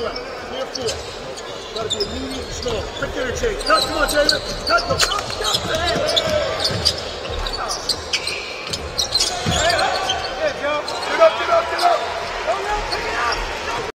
left. Clear four. Gotta be immediate and slow. Quick interchange. Cut, come on, Taylor. Cut, go. Cut.